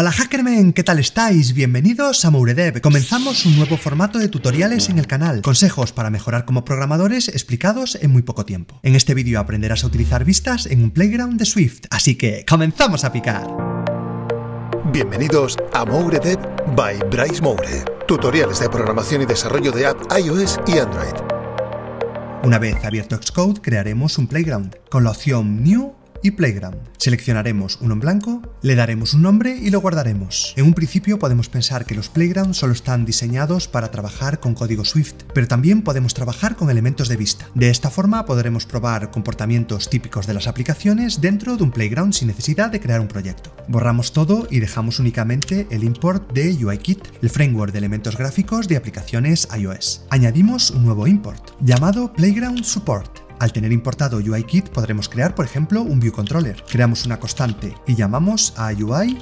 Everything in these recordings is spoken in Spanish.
Hola Hackermen, ¿qué tal estáis? Bienvenidos a Mouredev. Comenzamos un nuevo formato de tutoriales en el canal, consejos para mejorar como programadores explicados en muy poco tiempo. En este vídeo aprenderás a utilizar vistas en un playground de Swift, así que comenzamos a picar. Bienvenidos a Mouredev by Bryce Moure. Tutoriales de programación y desarrollo de app iOS y Android. Una vez abierto Xcode, crearemos un playground con la opción New y Playground. Seleccionaremos uno en blanco, le daremos un nombre y lo guardaremos. En un principio podemos pensar que los Playgrounds solo están diseñados para trabajar con código Swift, pero también podemos trabajar con elementos de vista. De esta forma podremos probar comportamientos típicos de las aplicaciones dentro de un Playground sin necesidad de crear un proyecto. Borramos todo y dejamos únicamente el import de UIKit, el framework de elementos gráficos de aplicaciones iOS. Añadimos un nuevo import, llamado Playground Support. Al tener importado UIKit podremos crear, por ejemplo, un View Controller. Creamos una constante y llamamos a UI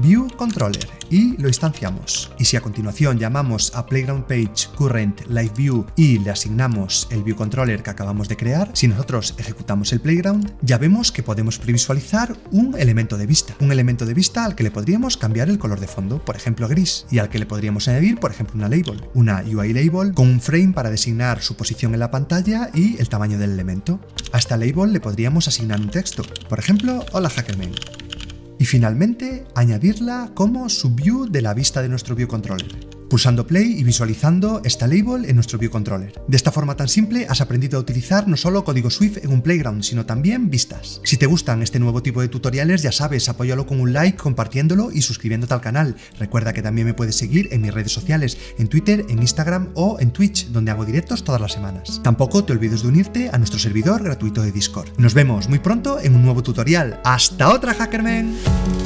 View Controller y lo instanciamos. Y si a continuación llamamos a Playground Page Current Live View y le asignamos el View Controller que acabamos de crear, si nosotros ejecutamos el Playground, ya vemos que podemos previsualizar un elemento de vista. Un elemento de vista al que le podríamos cambiar el color de fondo, por ejemplo gris, y al que le podríamos añadir, por ejemplo, una label. Una UI label con un frame para designar su posición en la pantalla y el tamaño del elemento. A esta label le podríamos asignar un texto. Por ejemplo, hola Hackerman. Y finalmente, añadirla como subview de la vista de nuestro view controller pulsando play y visualizando esta label en nuestro view controller. De esta forma tan simple has aprendido a utilizar no solo código Swift en un playground, sino también vistas. Si te gustan este nuevo tipo de tutoriales, ya sabes, apóyalo con un like, compartiéndolo y suscribiéndote al canal. Recuerda que también me puedes seguir en mis redes sociales, en Twitter, en Instagram o en Twitch, donde hago directos todas las semanas. Tampoco te olvides de unirte a nuestro servidor gratuito de Discord. Nos vemos muy pronto en un nuevo tutorial. ¡Hasta otra, Hackerman!